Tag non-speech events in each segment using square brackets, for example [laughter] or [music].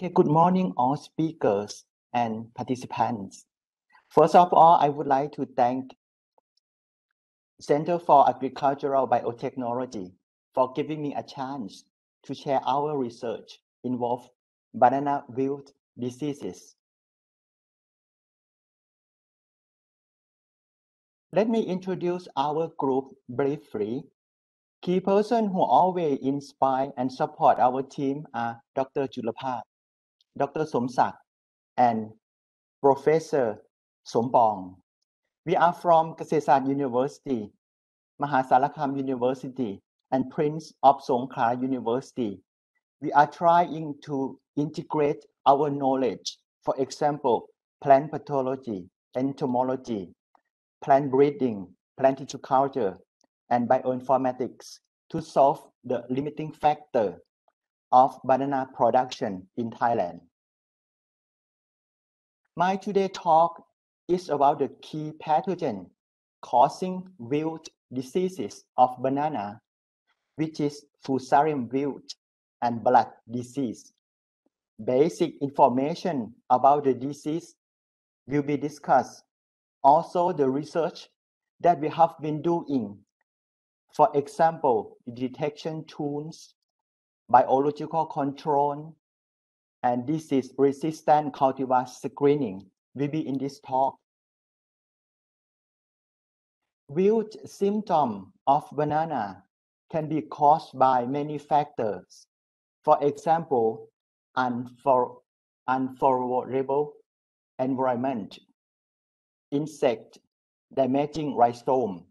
Okay, good morning, all speakers and participants. First of all, I would like to thank Center for Agricultural Biotechnology for giving me a chance to share our research involved banana wilt diseases. Let me introduce our group briefly. Key persons who always inspire and support our team are Dr. Julaphat, Dr. Somsak, and Professor Sompong. We are from Kasetsart University, Mahasarakham University, and Prince of Songkhla University. We are trying to integrate our knowledge, for example, plant pathology, entomology, plant breeding, plant tissue culture, and bioinformatics to solve the limiting factor of banana production in Thailand. My today talk is about the key pathogen causing wilt diseases of banana, which is Fusarium wilt and blood disease. Basic information about the disease will be discussed. Also, the research that we have been doing. For example, detection tools, biological control, and disease-resistant cultivar screening will be in this talk. Wilt symptom of banana can be caused by many factors. For example, unfor unfavorable environment, insect damaging rhizome,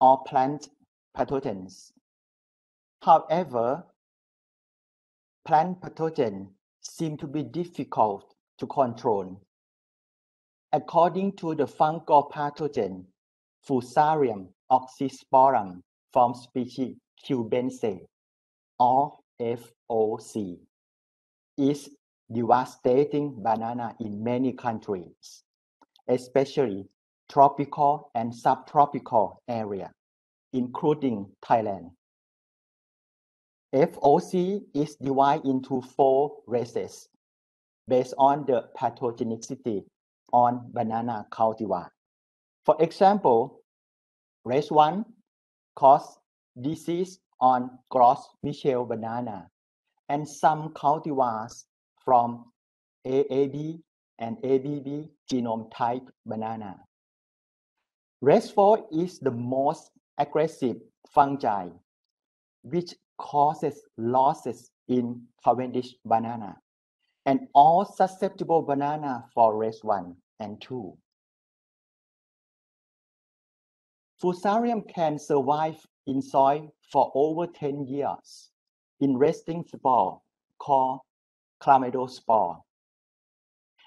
or plant pathogens. However, plant pathogens seem to be difficult to control. According to the fungal pathogen Fusarium oxysporum from species Cubensis or FOC is devastating banana in many countries, especially tropical and subtropical area, including Thailand. FOC is divided into four races based on the pathogenicity on banana cultivar. For example, race 1 cause disease on Gros Michel banana and some cultivars from AAB and ABB genome type banana. Race 4 is the most aggressive fungi, which causes losses in Cavendish banana and all susceptible banana for race 1 and 2. Fusarium can survive in soil for over 10 years in resting spore called chlamydospore.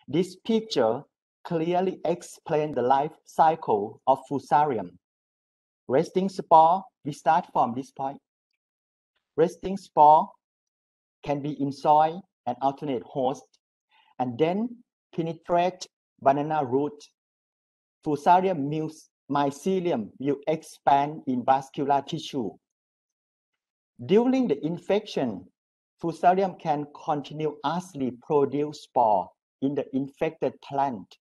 This picture clearly explains the life cycle of Fusarium. Resting spore, we start from this point. Resting spore can be in soil and alternate host, and then penetrate banana root. Fusarium mycelium will expand in vascular tissue. During the infection, Fusarium can continuously produce spore in the infected plant.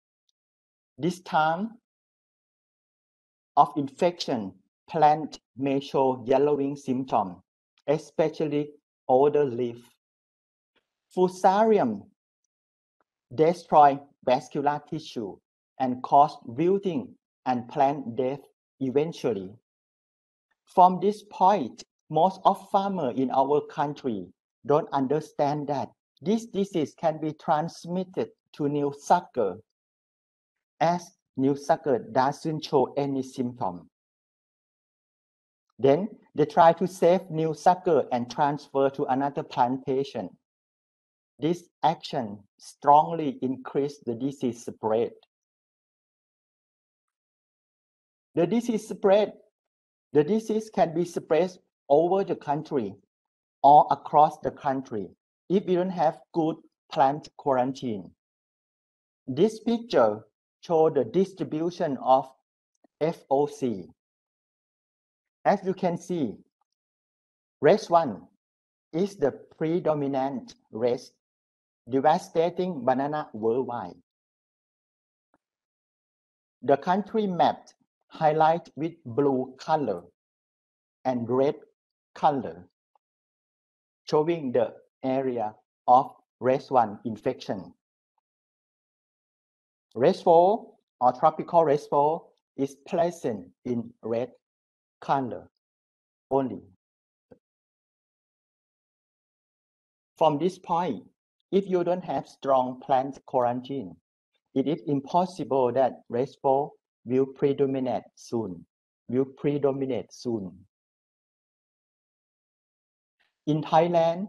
This time of infection, plant may show yellowing symptom, especially older leaf. Fusarium destroy vascular tissue and cause wilting and plant death eventually. From this point, most of farmers in our country don't understand that this disease can be transmitted to new sucker as new sucker doesn't show any symptom. Then they try to save new sucker and transfer to another plantation. This action strongly increased the disease spread. The disease spread, the disease can be spread over the country or across the country if we don't have good plant quarantine. This picture shows the distribution of FOC. As you can see, race 1 is the predominant race devastating banana worldwide. The country map highlight with blue color and red color, showing the area of race 1 infection. Race 4 or tropical race 4 is present in red color only. From this point, if you don't have strong plant quarantine, it is impossible that 4 will predominate soon, will predominate soon. In Thailand,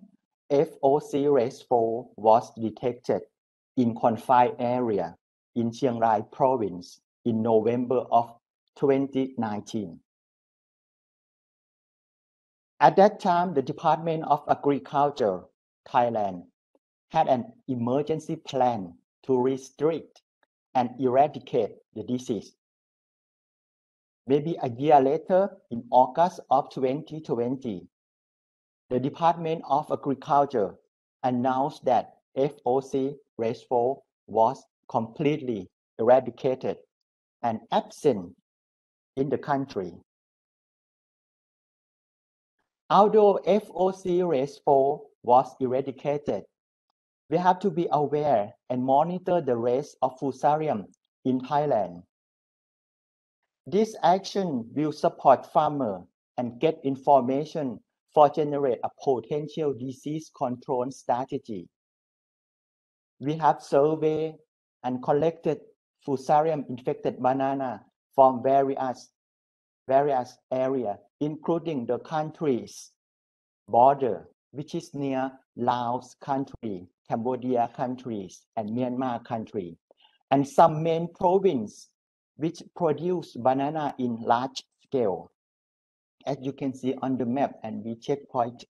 FOC 4 was detected in confined area in Chiang Rai province in November of 2019. At that time, the Department of Agriculture, Thailand, had an emergency plan to restrict and eradicate the disease. Maybe a year later, in August of 2020, the Department of Agriculture announced that FOC 4 was completely eradicated and absent in the country. Although FOC race 4 was eradicated, we have to be aware and monitor the race of fusarium in Thailand. This action will support farmer and get information for generate a potential disease control strategy. We have surveyed and collected fusarium infected banana from various various area including the countries border which is near Laos country, Cambodia countries and Myanmar country and some main province which produce banana in large scale as you can see on the map and we checkpoint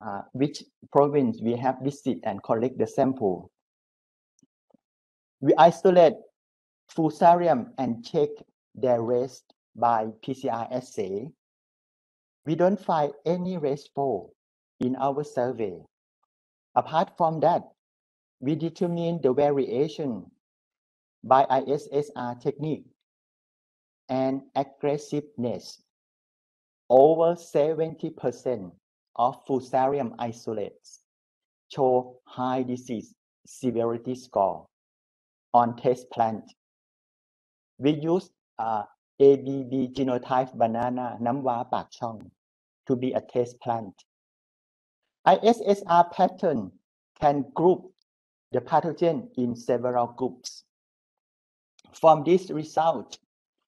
uh, which province we have visit and collect the sample we isolate fusarium and check their race by PCR assay. We don't find any 4 in our survey. Apart from that, we determine the variation by ISSR technique and aggressiveness. Over 70% of fusarium isolates show high disease severity score on test plant. We use uh, ABB genotype banana Namwa Pak Chong to be a test plant. ISSR pattern can group the pathogen in several groups. From this result,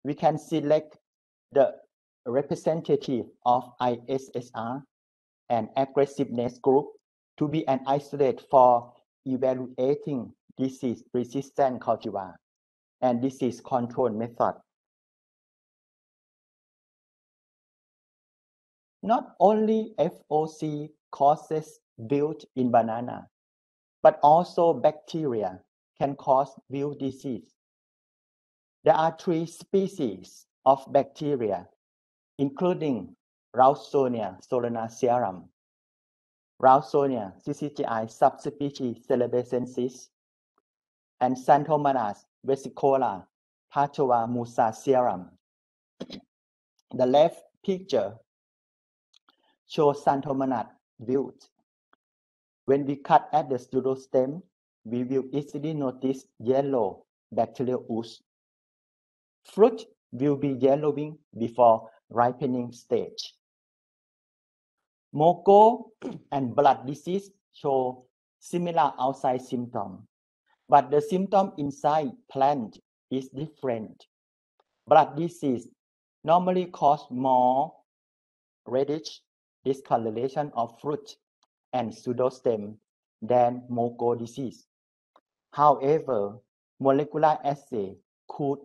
we can select the representative of ISSR and aggressiveness group to be an isolate for evaluating disease resistant cultivar and disease control method. Not only FOC causes wilt in banana, but also bacteria can cause wilt disease. There are three species of bacteria, including Ralstonia solanacearum, Ralstonia syzygii subspecies celebesensis, and Xanthomonas vasicola pathovar musacearum. The left picture shows Xanthomonas wilt. When we cut at the pseudostem, we will easily notice yellow bacterial ooze. Fruit will be yellowing before ripening stage. Moko and blood disease show similar outside symptoms but the symptom inside plant is different. Blood disease normally cause more reddish discoloration of fruit and pseudostem than moko disease. However, molecular assay could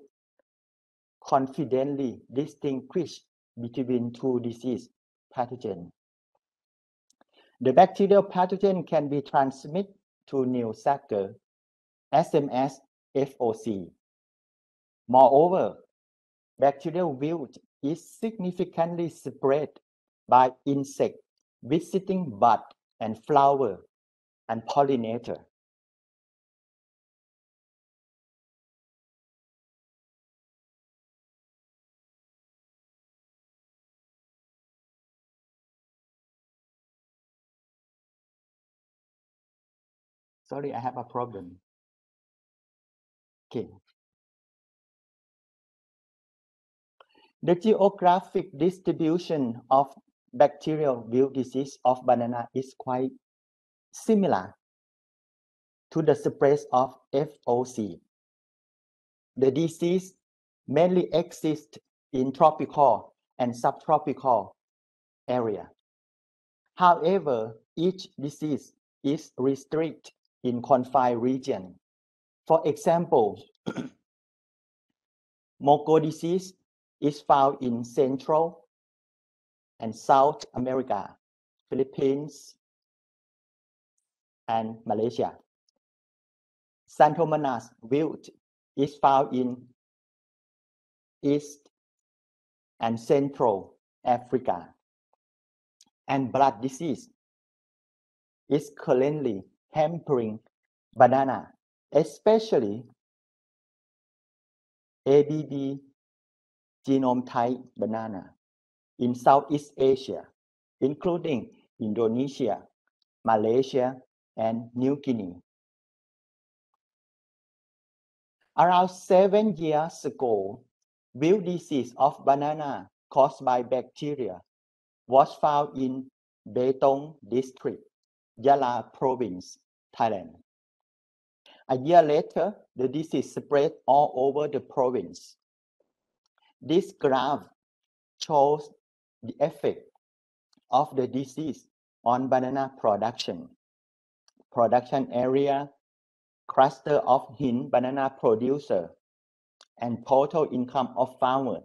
confidently distinguish between two disease pathogens. The bacterial pathogen can be transmitted to new sucker SMS FOC. Moreover, bacterial wilt is significantly spread by insect visiting bud and flower and pollinator. Sorry, I have a problem. Okay. The geographic distribution of bacterial wilt disease of banana is quite similar to the spread of FOC. The disease mainly exists in tropical and subtropical area. However, each disease is restricted in confined region. For example, [clears throat] Moko disease is found in Central and South America, Philippines, and Malaysia. Xanthomonas wilt is found in East and Central Africa. And blood disease is currently hampering banana, especially ABB genome type banana in Southeast Asia, including Indonesia, Malaysia, and New Guinea. Around seven years ago, wilt disease of banana caused by bacteria was found in Betong district, Yala province, Thailand. A year later, the disease spread all over the province. This graph shows the effect of the disease on banana production. Production area, cluster of hind banana producer, and total income of farmer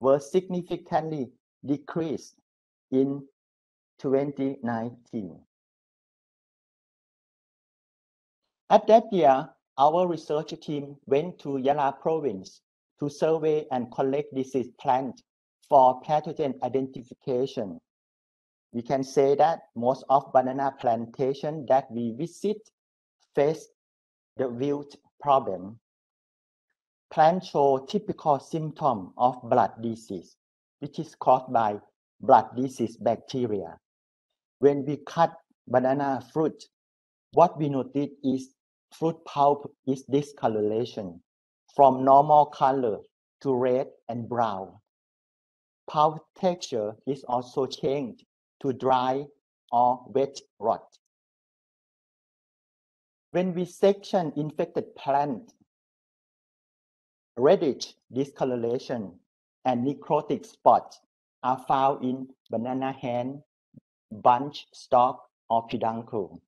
were significantly decreased in 2019. At that year, our research team went to Yala province to survey and collect disease plant for pathogen identification. We can say that most of banana plantation that we visit face the wilt problem. Plants show typical symptom of blood disease, which is caused by blood disease bacteria. When we cut banana fruit, what we notice is fruit pulp is discoloration from normal color to red and brown. Pulp texture is also changed to dry or wet rot. When we section infected plant, reddish discoloration and necrotic spots are found in banana hand, bunch stalk, or peduncle.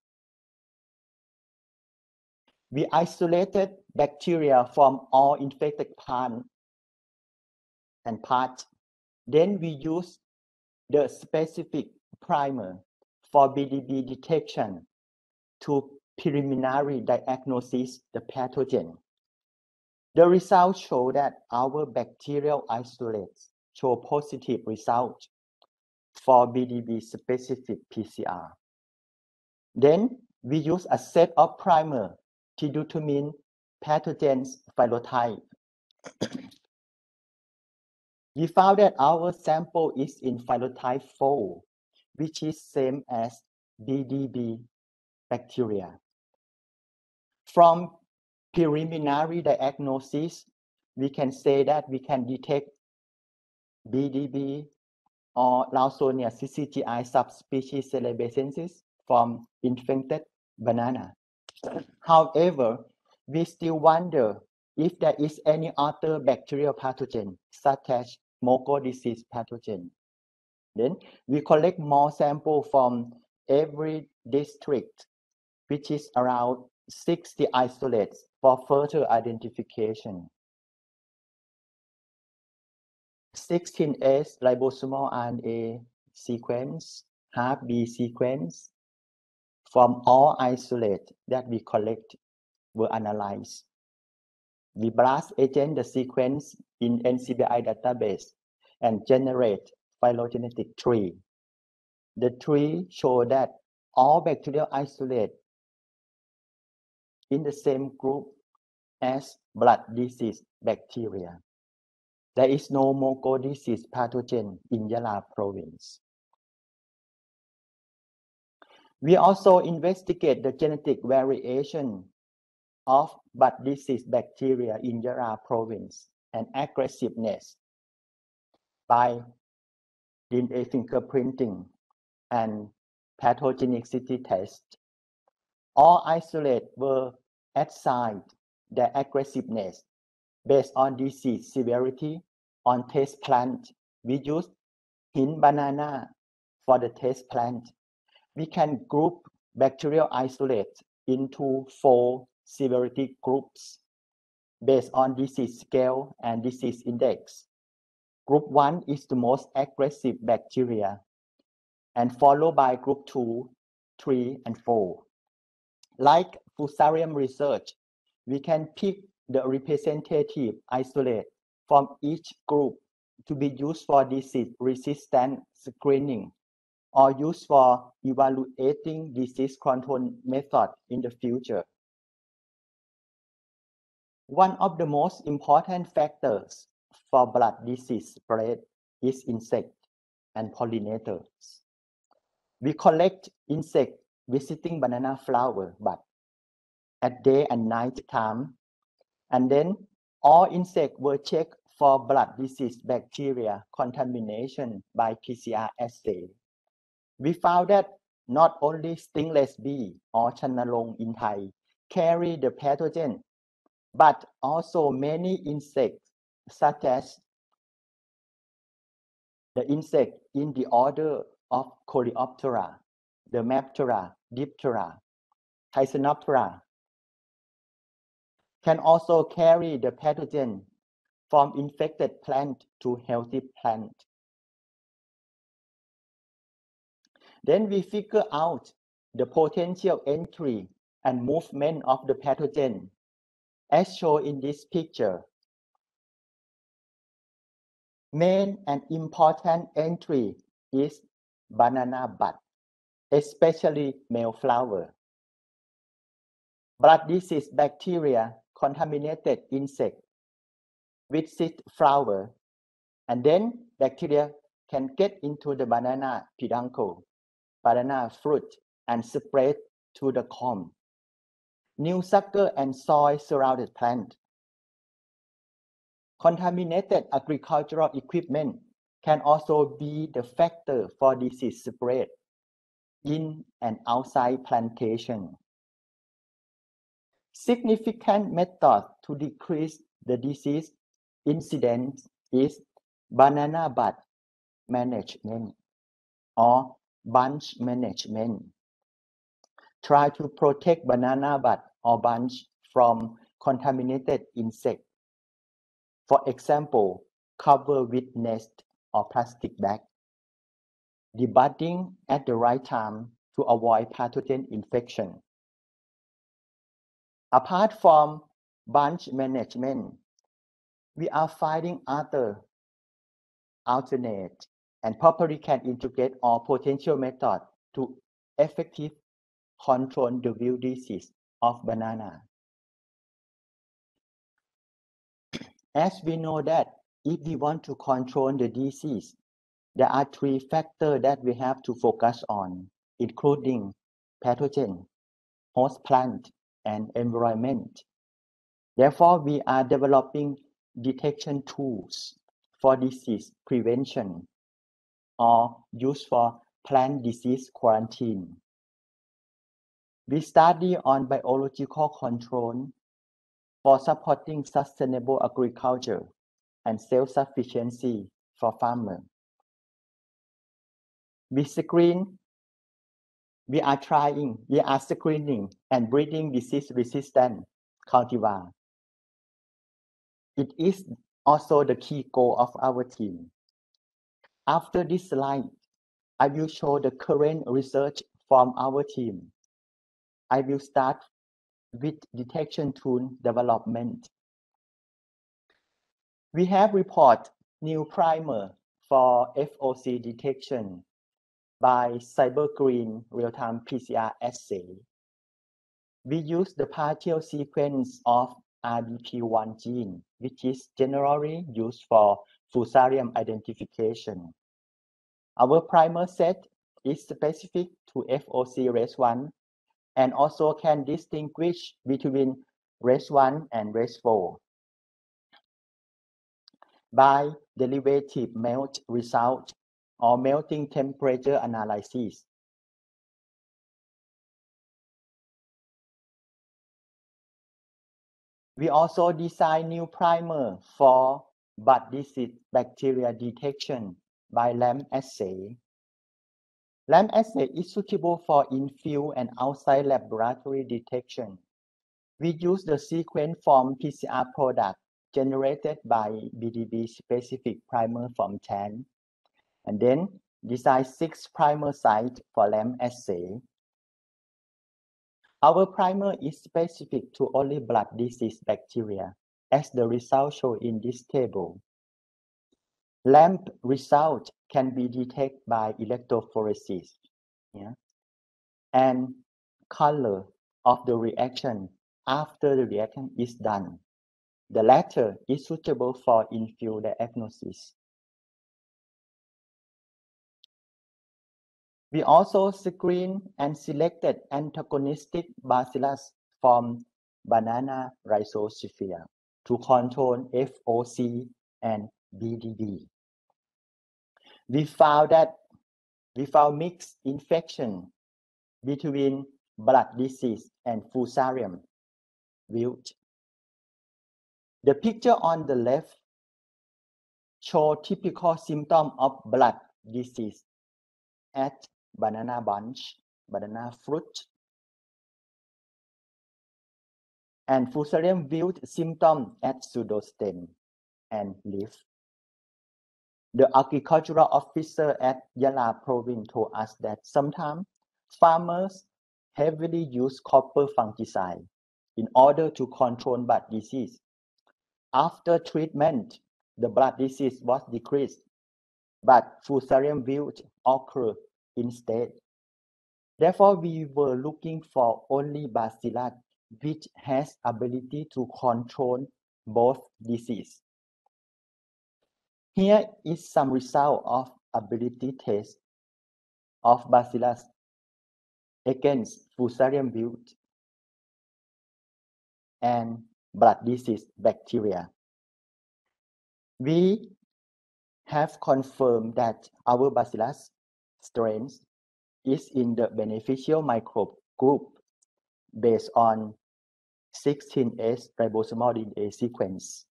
We isolated bacteria from all infected plant and parts. Then we use the specific primer for BDB detection to preliminary diagnosis the pathogen. The results show that our bacterial isolates show positive results for BDB specific PCR. Then we use a set of primer to determine pathogens phenotype. We found that our sample is in phenotype 4, which is same as BDB bacteria. From preliminary diagnosis, we can say that we can detect BDB or Ralstonia syzygii subspecies celebesensis from infected banana. However, we still wonder if there is any other bacterial pathogen, such as Moko disease pathogen. Then we collect more sample from every district, which is around 60 isolates for further identification. 16S ribosomal RNA sequence, half B sequence, from all isolate that we collect were analyzed. We blast agent the sequence in NCBI database and generate phylogenetic tree. the tree show that all bacterial isolate in the same group as blood disease bacteria. There is no Moko disease pathogen in Yala province. We also investigate the genetic variation of blood disease bacteria in Yala province and aggressiveness by DNA fingerprinting and pathogenicity test. All isolate were assigned their aggressiveness based on disease severity on test plant. We used hint banana for the test plant. We can group bacterial isolates into four severity groups based on disease scale and disease index. Group 1 is the most aggressive bacteria and followed by group 2, 3, and 4. Like Fusarium research, we can pick the representative isolate from each group to be used for disease resistant screening or used for evaluating disease control method in the future. One of the most important factors for blood disease spread is insect and pollinators. We collect insect visiting banana flower bud at day and night time, and then all insects were checked for blood disease bacteria contamination by PCR assay. We found that not only stingless bee or chanalong in Thai carry the pathogen but also many insects such as the insect in the order of Coleoptera, Dermaptera, Diptera, Thysanoptera can also carry the pathogen from infected plant to healthy plant. Then we figure out the potential entry and movement of the pathogen as shown in this picture. Main and important entry is banana bud, especially male flower. But this is bacteria contaminated insect with seed flower, and then bacteria can get into the banana peduncle, banana fruit, and spread to the comb new sucker and soil surrounded plant. Contaminated agricultural equipment can also be the factor for disease spread in and outside plantation. Significant method to decrease the disease incidence is banana bud management or bunch management. Try to protect banana bud or bunch from contaminated insect. For example, cover with nest or plastic bag. Debudding at the right time to avoid pathogen infection. Apart from bunch management, we are finding other alternate and properly can integrate all potential method to effective control the wild disease of banana. As we know that if we want to control the disease, there are three factors that we have to focus on, including pathogen, host plant, and environment. Therefore, we are developing detection tools for disease prevention or used for plant disease quarantine. We study on biological control for supporting sustainable agriculture and self-sufficiency for farmers. We screen, we are trying, we are screening and breeding disease-resistant cultivar. It is also the key goal of our team. After this slide, I will show the current research from our team. I will start with detection tool development. We have report new primer for FOC detection by SYBR Green real-time PCR assay. We use the partial sequence of RPB1 gene, which is generally used for fusarium identification. Our primer set is specific to FOC race 1 and also can distinguish between race 1 and race 4 by derivative melt result or melting temperature analysis. We also design new primer for blood disease bacteria detection by LAMP assay. LAMP assay is suitable for in-field and outside laboratory detection. We use the sequence from PCR product generated by BDB specific primer from TAN, and then design six primer sites for LAMP assay. Our primer is specific to only blood disease bacteria, as the results shown in this table. LAMP result can be detected by electrophoresis, yeah, and color of the reaction after the reaction is done. The latter is suitable for in-field diagnosis. We also screen and selected antagonistic bacillus from banana rhizosphere to control FOC and BDB. We found that we found mixed infection between blood disease and fusarium wilt. The picture on the left show typical symptom of blood disease at banana bunch, banana fruit, and fusarium wilt symptom at pseudostem and leaf. The agricultural officer at Yala province told us that sometimes farmers heavily use copper fungicide in order to control blood disease. After treatment, the blood disease was decreased, but fusarium wilt occurred instead. Therefore, we were looking for only bacillus which has ability to control both disease. Here is some result of ability test of bacillus against fusarium wilt and blood disease bacteria. We have confirmed that our bacillus strains is in the beneficial microbe group based on 16S ribosomal DNA sequence.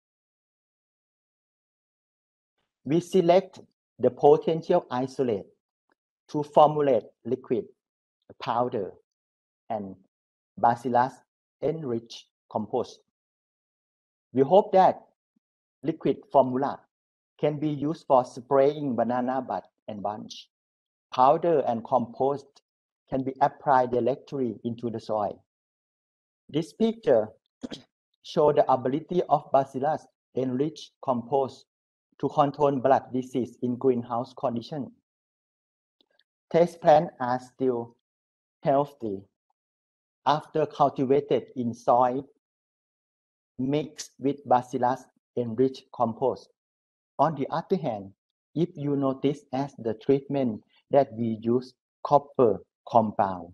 We select the potential isolate to formulate liquid, powder, and bacillus enriched compost. We hope that liquid formula can be used for spraying banana bud and bunch. Powder and compost can be applied directly into the soil. This picture [clears throat] shows the ability of bacillus enriched compost to control blood disease in greenhouse condition. Test plants are still healthy after cultivated in soil mixed with bacillus enriched compost. On the other hand, if you notice as the treatment that we use copper compound,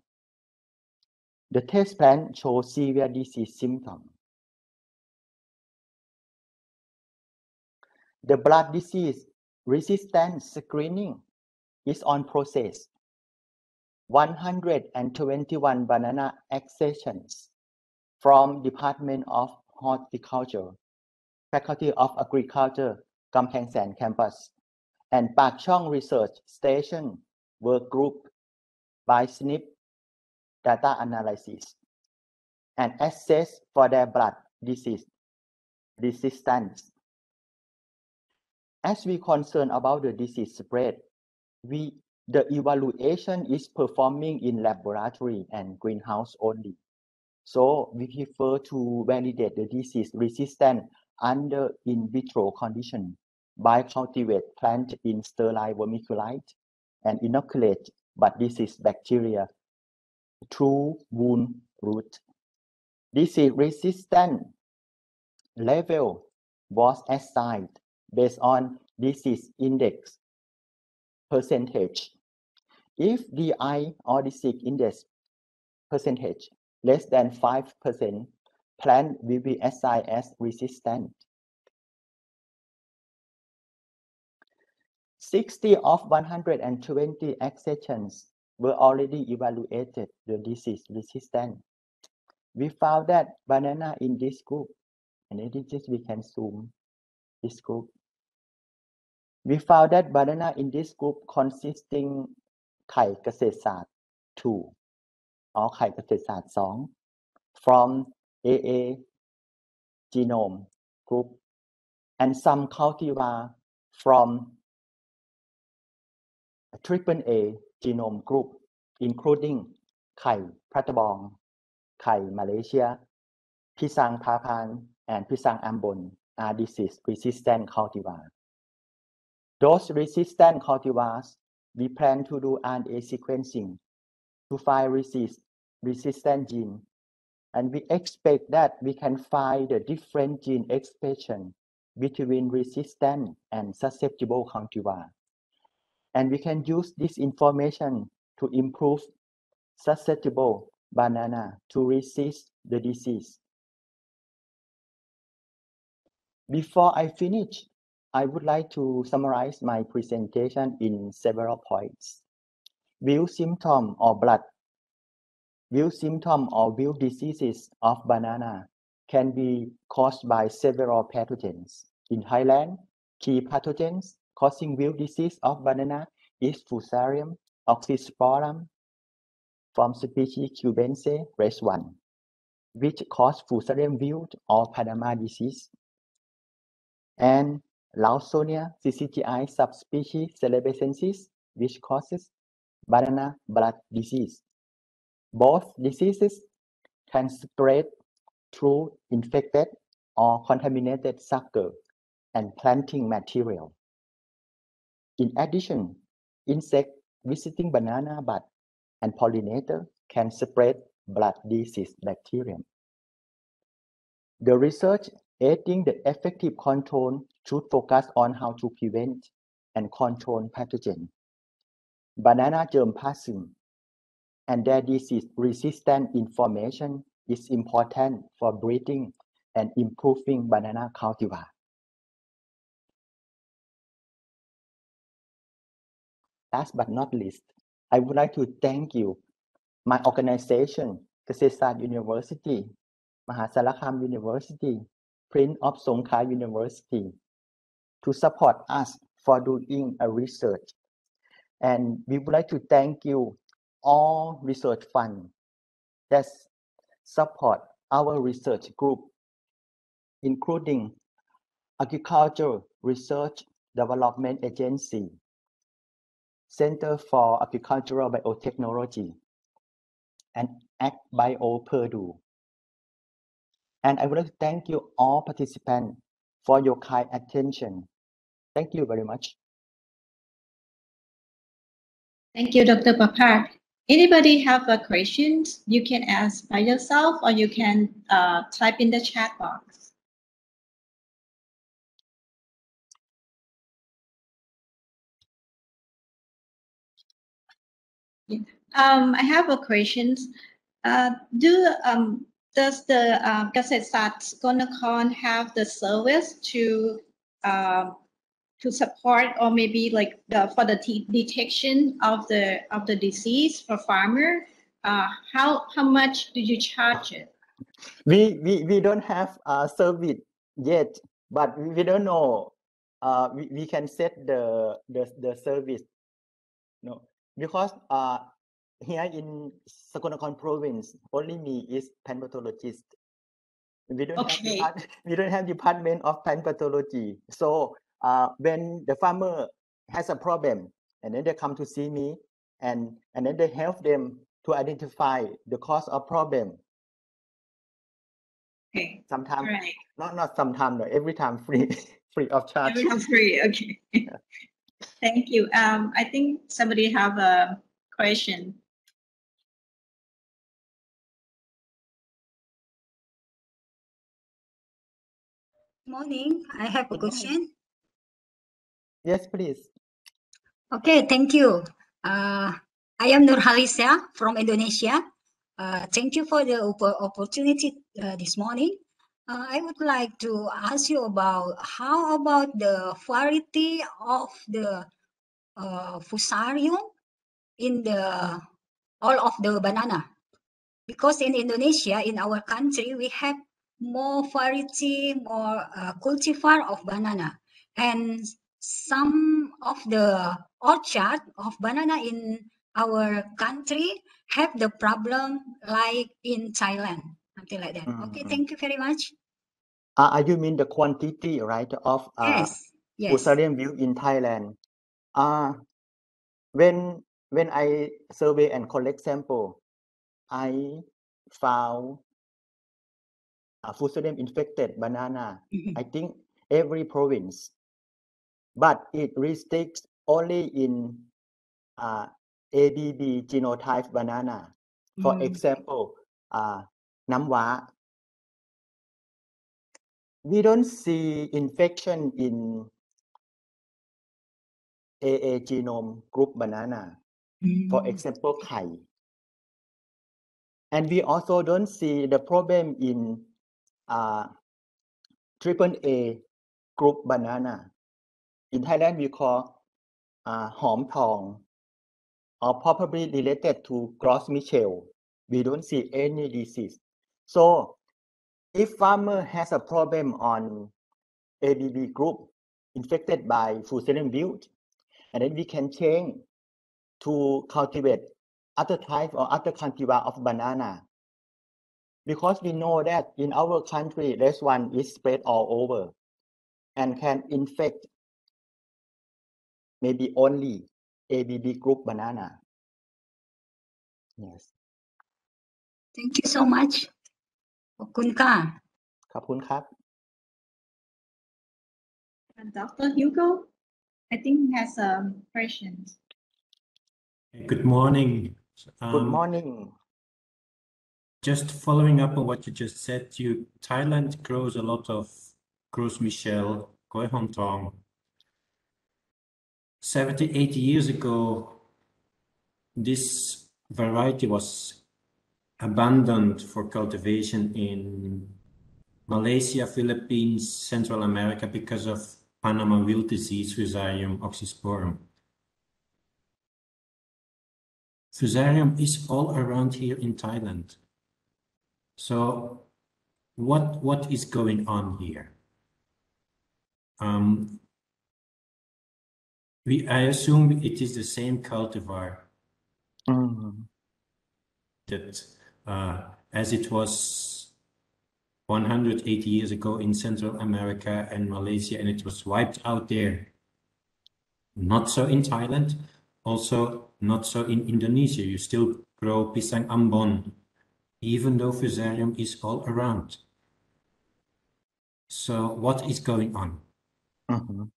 the test plant shows severe disease symptoms. The blood disease resistance screening is on process. 121 banana accessions from Department of Horticulture, Faculty of Agriculture, Kamphaeng campus, and Pak Chong Research Station were grouped by SNP data analysis and assessed for their blood disease resistance. As we concern about the disease spread, we the evaluation is performing in laboratory and greenhouse only. So we prefer to validate the disease resistance under in vitro condition by cultivate plant in sterile vermiculite and inoculate but is bacteria through wound root. Disease resistant level was assigned based on disease index percentage. If DI or disease index percentage less than 5%, plant will be assigned as resistant. 60 of 120 accessions were already evaluated the disease resistant. We found that banana in this group, and it is we can zoom this group. We found that banana in this group consisting ไข่เกษตรศาสตร์ 2 or ไข่เกษตรศาสตร์ 2 from AA genome group and some cultivar from triple A genome group including ไข่พรัตบอง ไข่มาเลเซีย พิซังพาพาน and พิซังอัมบน are disease resistant cultivar. Those resistant cultivars, we plan to do RNA sequencing to find resist, resistant gene. And we expect that we can find the different gene expression between resistant and susceptible cultivar. And we can use this information to improve susceptible banana to resist the disease. Before I finish, I would like to summarize my presentation in several points. Will symptom or blood, will symptom or will diseases of banana can be caused by several pathogens. In Thailand, key pathogens causing wilt disease of banana is Fusarium oxysporum from species Cubense race 1, which cause Fusarium wilt or Panama disease and Ralstonia syzygii subspecies celebesensis, which causes banana blood disease. Both diseases can spread through infected or contaminated sucker and planting material. In addition, insect visiting banana bud and pollinator can spread blood disease bacterium. The research aiding the effective control should focus on how to prevent and control pathogen, banana germplasm, and their disease-resistant information is important for breeding and improving banana cultivar. Last but not least, I would like to thank you, my organization, Kasetsart University, Mahasarakham University, Prince of Songkhla University, to support us for doing a research. And we would like to thank you all research fund that support our research group, including Agriculture Research Development Agency, Center for Agricultural Biotechnology, and AgBio Purdue. And I would like to thank you all participants for your kind attention. Thank you very much. Thank you, Dr. Praphat. Anybody have a questions? You can ask by yourself or you can uh, type in the chat box. Yeah. Um, I have a question. Uh, do um, does the um, Kasetsart Gonakon have the service to um, to support or maybe like the for the detection of the of the disease for farmer? Uh, how how much do you charge it? We we, we don't have a service yet, but we, we don't know. Uh, we, we can set the the the service. No, because uh here in Sakon Nakhon province, only me is pathologist. We don't Okay. have depart- [laughs] we don't have department of plant pathology. So uh, when the farmer has a problem, and then they come to see me, and and then they help them to identify the cause of problem. Okay, Sometimes right. not not sometimes, no, every time [laughs] free free of charge. Everyone's free. [laughs] Okay. Thank you. Um, I think somebody have a question. Morning. I have a question. Yes, please. Okay, thank you. Uh, I am Nurhaliza from Indonesia. Uh, thank you for the opportunity uh, this morning. Uh, I would like to ask you about how about the variety of the uh, fusarium in the all of the banana? Because in Indonesia, in our country, we have more variety, more uh, cultivar of banana, and some of the orchard of banana in our country have the problem like in Thailand, something like that. Okay, Mhm. thank you very much. Uh, you mean the quantity, right, of uh, Yes, yes. view in Thailand? Uh, when when I survey and collect sample, I found a fusarium infected banana. Mhm. I think every province, but it restricts only in uh, ABB genotype banana. For Mm. example, uh, Namwa. We don't see infection in AA genome group banana. For Mm. example, Kai. And we also don't see the problem in uh, triple A group banana. In Thailand, we call uh, Hom Thong, or probably related to Gros Michel. We don't see any disease. So, if farmer has a problem on ABB group infected by Fusarium wilt, and then we can change to cultivate other type or other cultivar of banana Because we know that in our country, this one is spread all over and can infect maybe only ABB group banana. Yes. Thank you so much. ขอบคุณค่ะ ขอบคุณครับ And Dr. Hugo, I think he has um, questions. Good morning. Good Um, morning. just following up on what you just said, you Thailand grows a lot of Gros Michel, Khoi Hom Thong. 70, 80 years ago, this variety was abandoned for cultivation in Malaysia, Philippines, Central America because of Panama wilt disease, Fusarium oxysporum. Fusarium is all around here in Thailand. So what what is going on here? Um, we I assume it is the same cultivar Mm, that uh, as it was 180 years ago in Central America and Malaysia, and it was wiped out there. Not so in Thailand, also not so in Indonesia. You still grow pisang ambon, even though fusarium is all around. So what is going on? mhm.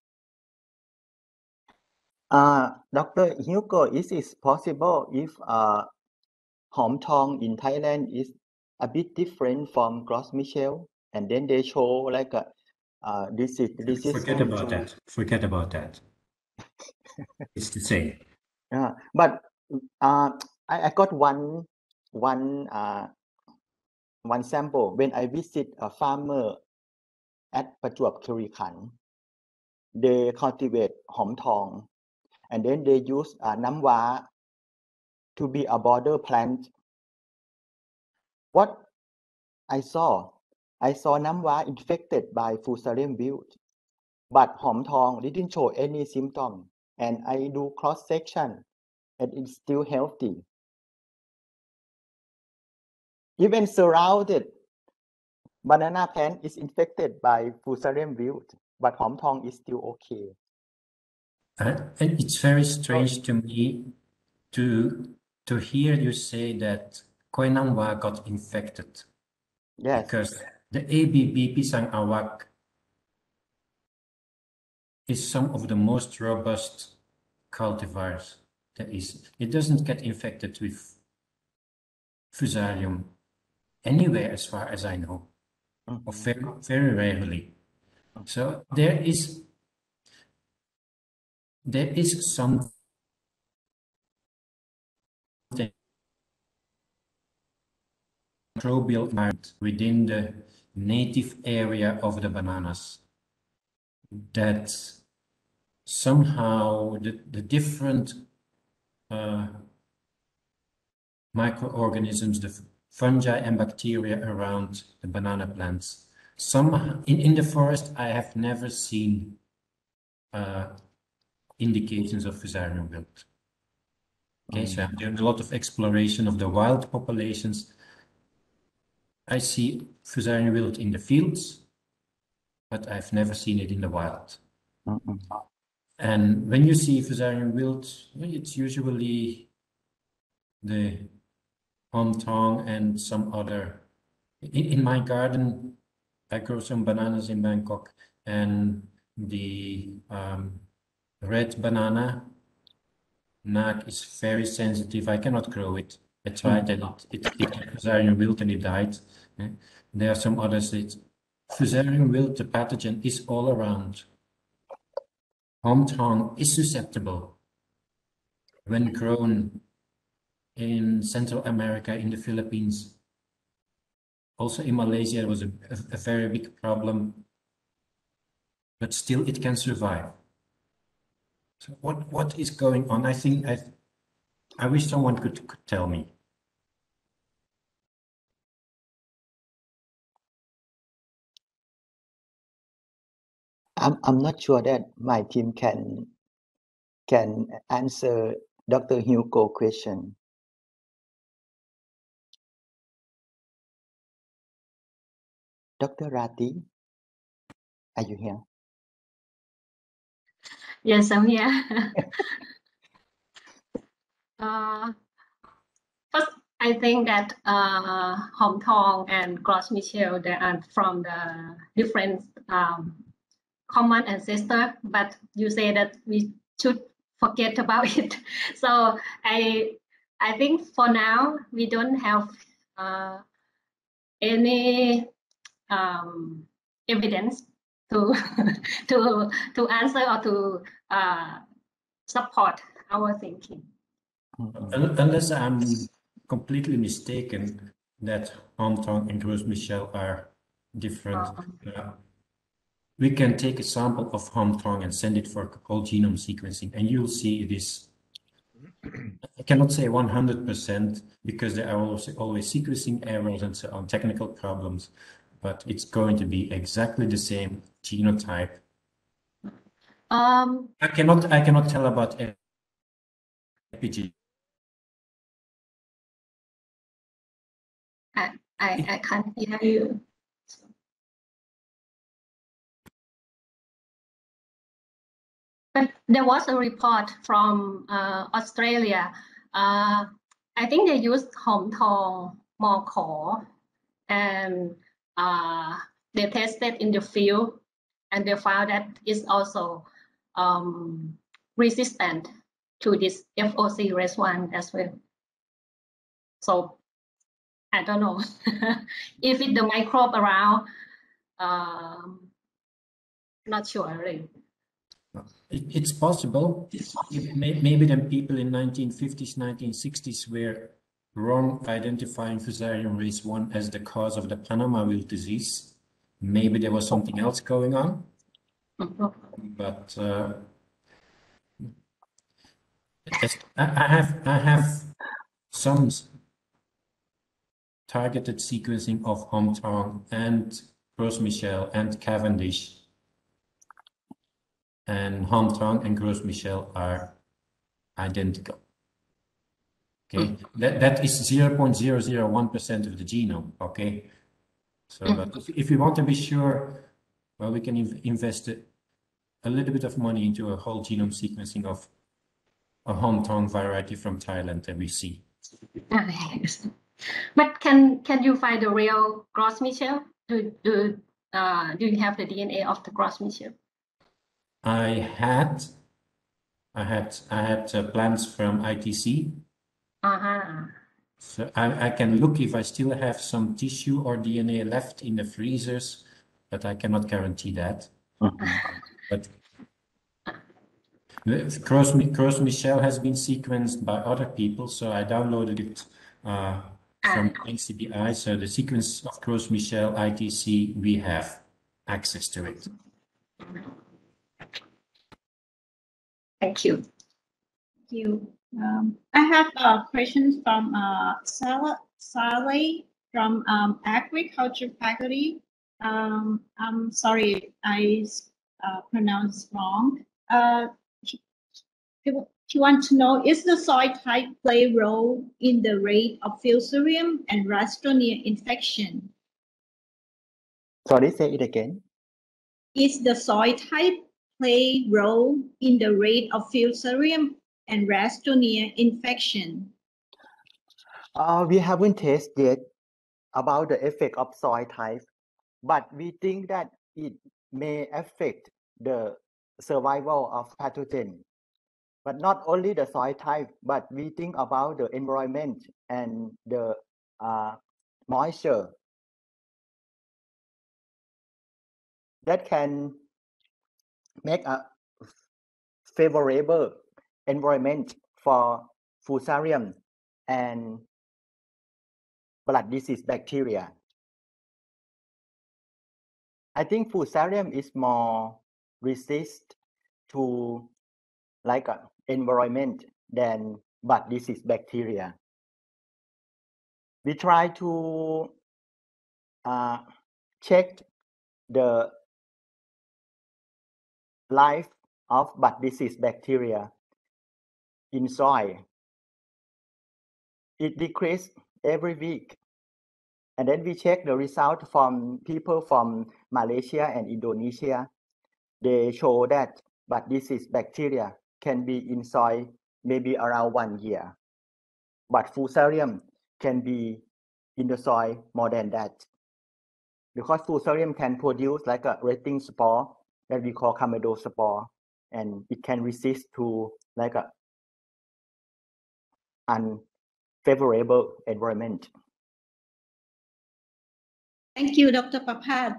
Uh, Dr. Hugo, is it possible if uh, Hom Thong in Thailand is a bit different from Gros Michel, and then they show like a uh, this is This Forget resistant about to that. Forget about that. [laughs] It's the same. Yeah, but uh, I, I got one one uh, one sample when I visit a farmer at Prachuap Khiri Khan. They cultivate Hom Thong, and then they use uh, Namwa to be a border plant. What I saw, I saw Namwa infected by Fusarium wilt, but Hom Thong didn't show any symptom, and I do cross section, and it's still healthy. Even surrounded banana plant is infected by Fusarium wilt, but Hom Thong is still okay. Uh, and it's very strange to me to to hear you say that Khoi got infected Yes. because the ABB Pisang Awak is some of the most robust cultivars there is. It doesn't get infected with Fusarium anywhere as far as I know, or very, very rarely. So there is there is some microbial environment within the native area of the bananas that somehow the, the different uh, microorganisms, the fungi and bacteria around the banana plants. Some in, in the forest, I have never seen uh, indications of Fusarium wilt. Okay, so I'm doing a lot of exploration of the wild populations. I see Fusarium wilt in the fields, but I've never seen it in the wild. Mm-mm. And when you see Fusarium wilt, it's usually the Homtong and some other. In, in my garden, I grow some bananas in Bangkok, and the um, red banana knot is very sensitive. I cannot grow it. I tried and it, it, it Fusarium wilt and it died. Eh, There are some others that Fusarium wilt, the pathogen, is all around. Hom Thong is susceptible when grown in Central America, in the Philippines. Also in Malaysia, it was a, a, very big problem, but still it can survive. So what, what is going on? I think I, I wish someone could, could tell me. I'm I'm not sure that my team can can answer Dr. Hugo question. Dr. Rati, are you here? Yes, I'm here. [laughs] uh, first, I think that uh, Hom Thong and Gros Michel, they are from the different um, common ancestor, but you say that we should forget about [laughs] it. So I, I think for now we don't have uh, any um, evidence to [laughs] to to answer or to uh, support our thinking. Unless I'm completely mistaken that Homtong and Gros Michel are different. uh, we can take a sample of Homtong and send it for whole genome sequencing, and you'll see it is. [clears throat] I cannot say 100% because there are also always sequencing errors and so on, technical problems, but it's going to be exactly the same genotype. Um, I cannot I cannot tell about epigenetics. I, I can't hear you. But there was a report from uh, Australia. Uh, I think they used Hom Tong Mor and uh, they tested in the field and they found that it's also um, resistant to this FOC race one as well. So I don't know [laughs] if it's the microbe around. Um, not sure really. It's possible. Maybe the people in 1950s, 1960s were wrong identifying Fusarium race 1 as the cause of the Panama wilt disease. Maybe there was something else going on, but uh, I, have I have some targeted sequencing of Homtong and Gros Michel and Cavendish. And Homtong and Gros Michel are identical. Okay, that, that is 0.001% of the genome, okay? So, Mm. but if, if we want to be sure, well, we can inv- invest a, a little bit of money into a whole genome sequencing of a Homtong variety from Thailand and we see. Ah. But can can you find the real Gros Michel? Do do uh do you have the DNA of the Gros Michel? I had I had I had uh, plants from ITC. Uh-huh. So I, I can look if I still have some tissue or DNA left in the freezers, but I cannot guarantee that. [laughs] But the Gros, Gros Michel has been sequenced by other people, so I downloaded it uh, from NCBI. So the sequence of Gros Michel ITC, we have access to it. Thank you. Thank you. Um, I have a question from uh, Sally, Sally from um, agriculture faculty. Um, I'm sorry, I uh, pronounced wrong. Uh, she, she wants to know, is the soil type play role in the rate of Fusarium and Ralstonia infection? Sorry, say it again. Is the soil type play role in the rate of Fusarium and Ralstonia infection? Uh, we haven't tested yet about the effect of soil type, but we think that it may affect the survival of pathogen. But not only the soil type, but we think about the environment and the uh, moisture that can make a favorable environment for fusarium and blood disease bacteria. I think fusarium is more resist to like a environment than blood disease bacteria. We try to uh, check the life of blood disease bacteria in soil. It decreased every week. And then we check the result from people from Malaysia and Indonesia. They show that but this is bacteria can be in soil maybe around one year. But fusarium can be in the soil more than that. Because fusarium can produce like a resting spore that we call spore, and it can resist to like a unfavorable environment. Thank you, Dr. Praphat.